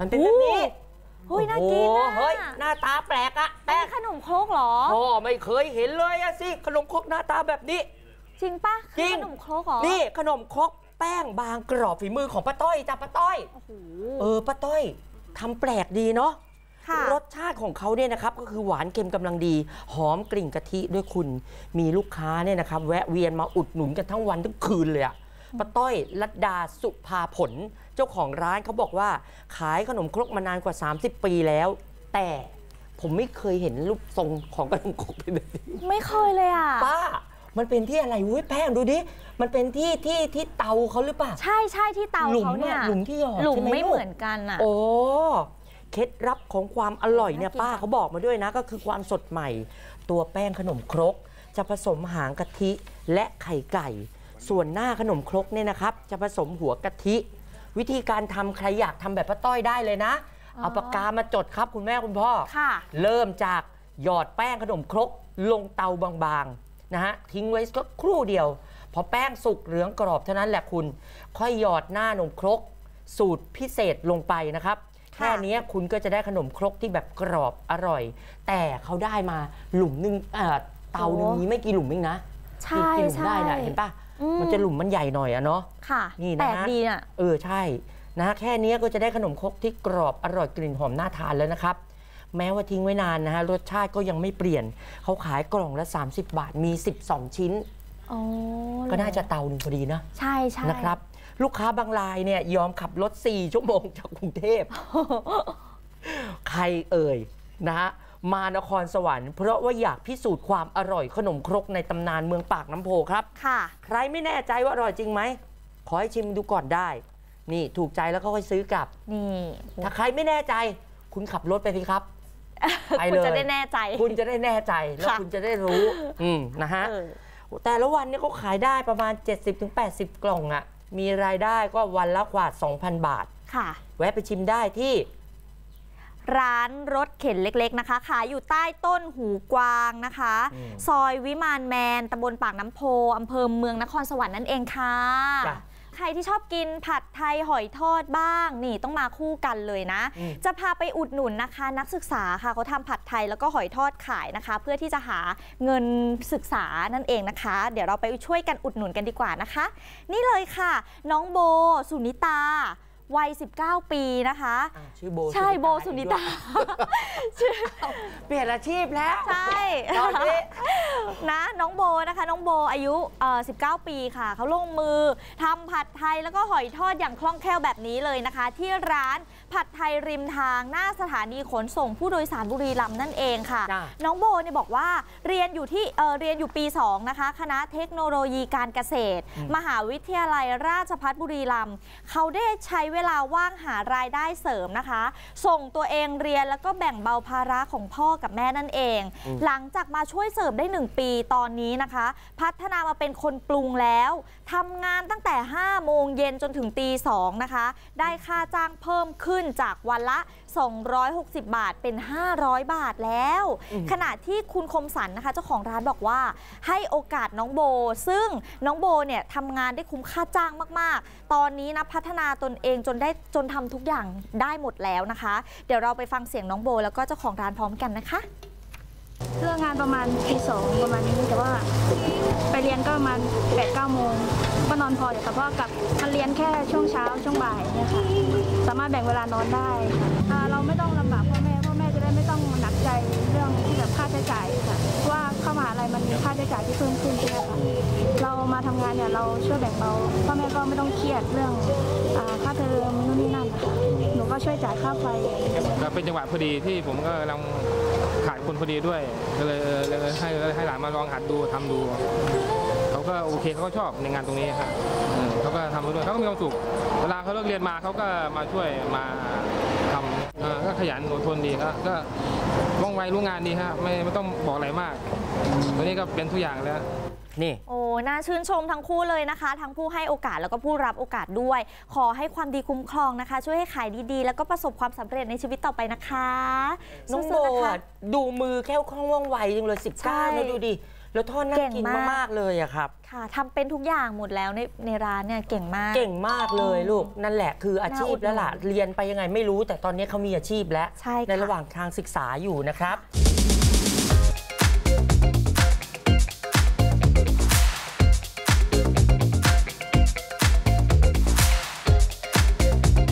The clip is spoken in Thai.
มันเป็นแบบนี้โอ้ยน่ากินโอ้นะโหเฮ้ยหน้าตาแปลกอะอันแป้งนี้ขนมโครกเหรอพ่อไม่เคยเห็นเลยอะสิขนมครกหน้าตาแบบนี้ จริงปะจริงขนมโครกเหรอนี่ขนมครกแป้งบางกรอบฝีมือของป้าต้อยจ้ะป้าต้อยโอ้โหเออป้าต้อยทำแปลกดีเนาะค่ะรสชาติของเขาเนี่ยนะครับก็คือหวานเค็มกำลังดี หอมกลิ่นกะทิด้วยคุณ มีลูกค้าเนี่ยนะครับแวะเวียนมาอุดหนุนกันทั้งวันทั้งคืนเลยอะ ป้าต้อยลัดดาสุภาผล เจ้าของร้านเขาบอกว่า ขายขนมครกมานานกว่า 30 ปีแล้ว แต่ผมไม่เคยเห็นรูปทรงของขนมครกเป็นแบบนี้ไม่เคยเลยอะ ป้า มันเป็นที่อะไรอุ้ยแป้งดูดิ มันเป็นที่ที่ที่เตาเขาหรือเปล่า ใช่ใช่ที่เตาหลุมเขาเนี่ยอะหลุมที่หยอดหลุมใช่ไหมไม่ลูก เหมือนกันอะ โอ้ เคล็ดลับของความอร่อยเนี่ยน่ากิน ป้าจังเขาบอกมาด้วยนะ ก็คือความสดใหม่ ตัวแป้งขนมครก จะผสมหางกะทิและไข่ไก่ ส่วนหน้าขนมครกเนี่ยนะครับ จะผสมหัวกะทิ วิธีการทำใครอยากทำแบบป้าต้อยได้เลยนะ เอาปากกามาจดครับคุณแม่คุณพ่อ ค่ะ เริ่มจากหยอดแป้งขนมครกลงเตาบางๆนะฮะทิ้งไว้ก็ครู่เดียว พอแป้งสุกเหลืองกรอบเท่านั้นแหละคุณ ค่อยหยอดหน้าขนมครก สูตรพิเศษลงไปนะครับแค่นี้คุณก็จะได้ขนมครกที่แบบกรอบอร่อย แต่เขาได้มาหลุมหนึงเอ่อเตาหนึงโอ้มีไม่กี่หลุมเองนะ ใช่กี่หลุมใช่ได้นะเห็นปะอื มมันจะหลุมมันใหญ่หน่อยอะเนาะค่ะนี่นะแปลกดีอะเออใช่นะแค่นี้ก็จะได้ขนมครกที่กรอบอร่อยกลิ่นหอมน่าทานแล้วนะครับ แม้ว่าทิ้งไว้นานนะฮะรสชาติก็ยังไม่เปลี่ยน เขาขายกล่องละ 30 บาทมี 12 ชิ้นอ๋อก็น่าจะเตาหนึ่งพอดีนะ ใช่ใช่นะครับ ลูกค้าบางรายเนี่ยยอมขับรถ 4 ชั่วโมงจากกรุงเทพ ใครเอ่ยนะฮะ มานครสวรรค์เพราะว่าอยากพิสูจน์ความอร่อยขนมครกในตำนานเมืองปากน้ำโพครับ ค่ะ ใครไม่แน่ใจว่าอร่อยจริงไหม ขอให้ชิมดูก่อนได้ นี่ถูกใจแล้วก็ค่อยซื้อกลับ นี่ ถ้าใครไม่แน่ใจ คุณขับรถไปสิครับ ไปคุณเลย จะได้แน่ใจ คุณจะได้แน่ใจแล้วค่ะ คุณจะได้รู้ อืมนะฮะ เออแต่ละวันเนี่ยเขาขายได้ประมาณ 70-80 กล่องอะมีรายได้ก็วันละกว่า 2,000 บาท ค่ะ แวะไปชิมได้ที่ ร้านรถเข็นเล็กๆนะคะ ขายอยู่ใต้ต้นหูกวางนะคะอืมซอยวิมานแมนตำบลปากน้ำโพอำเภอเมืองนครสวรรค์นั่นเองค่ะจ้ะใครที่ชอบกินผัดไทยหอยทอดบ้าง นี่ต้องมาคู่กันเลยนะอืมจะพาไปอุดหนุนนะคะ นักศึกษาค่ะเขาทำผัดไทยแล้วก็หอยทอดขายนะคะ เพื่อที่จะหาเงินศึกษานั่นเองนะคะ เดี๋ยวเราไปช่วยกันอุดหนุนกันดีกว่านะคะ นี่เลยค่ะ น้องโบ สุนิตา วัย 19 ปีนะคะอะชื่อโบใช่โบสุนิตาเปลี่ยนอาชีพแล้ว ใช่ตอนนี้นะน้องโบนะคะน้องโบอายุเอ่อ19 ปีค่ะ เขาลงมือทำผัดไทยแล้วก็หอยทอดอย่างคล่องแคล่วแบบนี้เลยนะคะ ที่ร้านผัดไทยริมทางหน้าสถานีขนส่งผู้โดยสารบุรีรัมย์นั่นเองค่ะจ้ะน้องโบเนี่ยบอกว่าเรียนอยู่ที่เอ่อเรียนอยู่ปี 2 นะคะ คณะเทคโนโลยีการเกษตร มหาวิทยาลัยราชภัฏบุรีรัมย์เขาได้ใช้เวลาว่างหารายได้เสริมนะคะ ส่งตัวเองเรียนแล้วก็แบ่งเบาภาระของพ่อกับแม่นั่นเองอืมหลังจากมาช่วยเสริมได้ 1 ปีตอนนี้นะคะ พัฒนามาเป็นคนปรุงแล้วทำงานตั้งแต่ 5 โมงเย็นจนถึงตี2นะคะ ได้ค่าจ้างเพิ่มขึ้นจากวันละ 260 บาทเป็น 500 บาทแล้วอืมขณะที่คุณคมสันนะคะเจ้าของร้านบอกว่า ให้โอกาสน้องโบ ซึ่งน้องโบเนี่ยทำงานได้คุ้มค่าจ้างมาก ๆ ตอนนี้นะพัฒนาตนเองจนได้จนทำทุกอย่างได้หมดแล้วนะคะ เดี๋ยวเราไปฟังเสียงน้องโบ แล้วก็เจ้าของร้านพร้อมกันนะคะเลิกงานประมาณตีสองประมาณนี้แต่ว่า ไปเรียนก็ประมาณแปดเก้าโมงก็นอนพออยู่แต่ว่ากลับมาเรียนแค่ช่วงเช้าช่วงบ่ายเนี่ยค่ะสามารถแบ่งเวลานอนได้ค่ะอ่าเราไม่ต้องลำบากพ่อแม่พ่อแม่จะได้ไม่ต้องหนักใจเรื่องที่แบบค่าใช้จ่ายค่ะเพราะว่าเข้ามหาลัยมันมีค่าใช้จ่ายที่เพิ่มขึ้นใช่ไหมคะ เรามาทำงานเนี่ยเราช่วยแบ่งเบาพ่อแม่ก็ไม่ต้องเครียดเรื่องค่าเทอมนู่นนี่นั่นนะคะหนูก็ช่วยจ่ายค่าไฟก็เป็นจังหวะพอดีที่ผมก็กำลังขาดคนพอดีด้วยก็เลยให้ให้หลานมาลองหัดดูทำดูเขาก็โอเคเขาก็ชอบในงานตรงนี้ครับเขาก็ทำด้วยเขาก็มีความสุขเวลาเขาเลิกเรียนมาเขาก็มาช่วยมาทำก็ขยันอดทนดีครับก็ว่องไวรู้งานดีครับไม่ไม่ต้องบอกอะไรมากวันนี้ก็เป็นทุกอย่างแล้ว นี่โอ้น่าชื่นชมทั้งคู่เลยนะคะ ทั้งผู้ให้โอกาสแล้วก็ผู้รับโอกาสด้วย ขอให้ความดีคุ้มครองนะคะ ช่วยให้ขายดีๆ แล้วก็ประสบความสำเร็จในชีวิตต่อไปนะคะน้องโบสู้ๆนะคะอะดูมือแค่วคล่องว่องไวจังเลยใช่19นะดูดิแล้วทอดน่าเก่งกินมากมาก ๆ เลยอะครับ ค่ะทำเป็นทุกอย่างหมดแล้วในในร้านเนี่ยเก่งมาก เก่งมากเลยลูก นั่นแหละคืออาชีพแล้วล่ะน่าอุดหนุนเรียนไปยังไงไม่รู้ แต่ตอนนี้เขามีอาชีพแล้วใช่ค่ะระหว่างทางศึกษาอยู่นะครับ